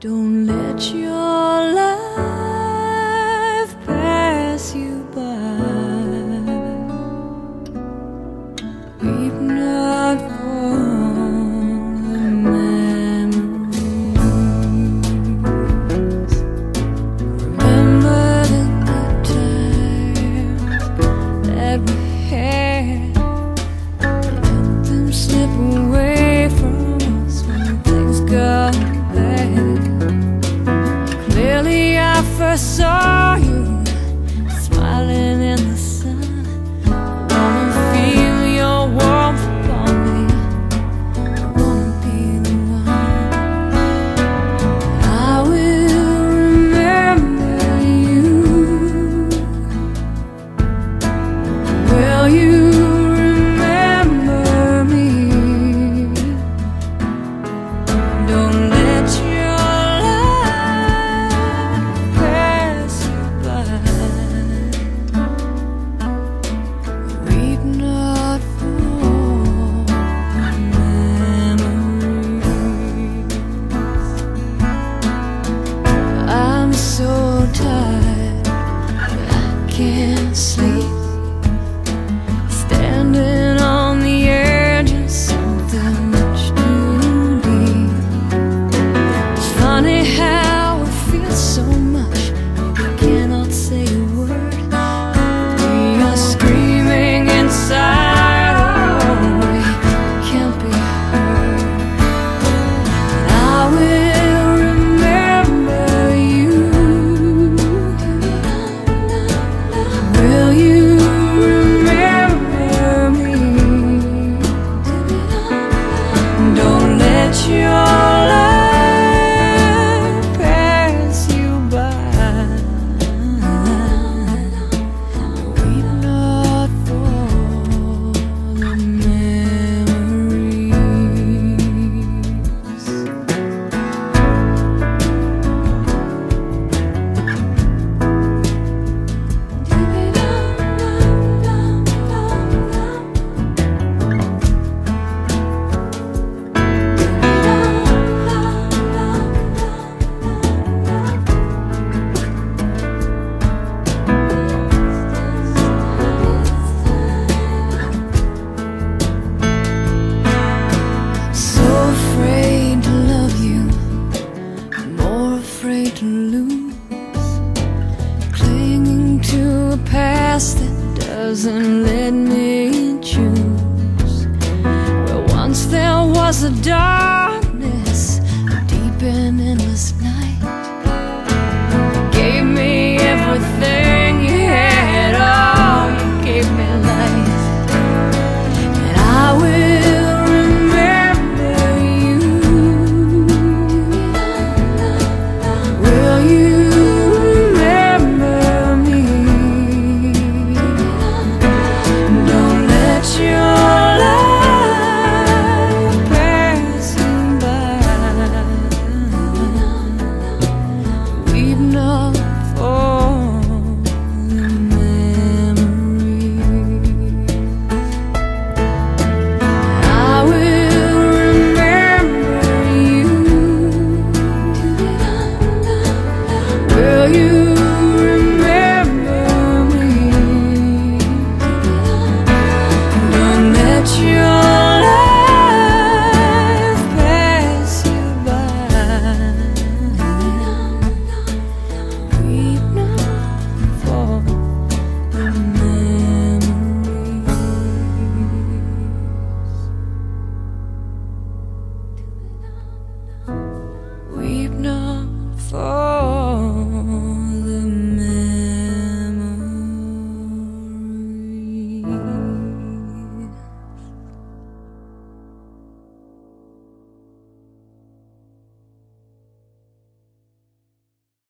Don't let your let me choose. But once there was a dark.